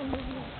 fine with me.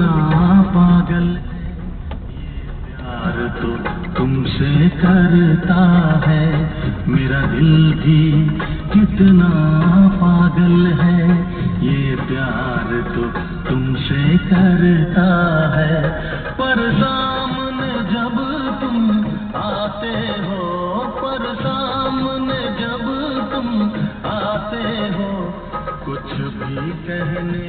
कितना पागल। प्यार तो तुमसे करता है, मेरा दिल भी कितना पागल है। ये प्यार तो तुमसे करता है, पर सामने जब तुम आते हो, पर सामने जब तुम आते हो, कुछ भी कहने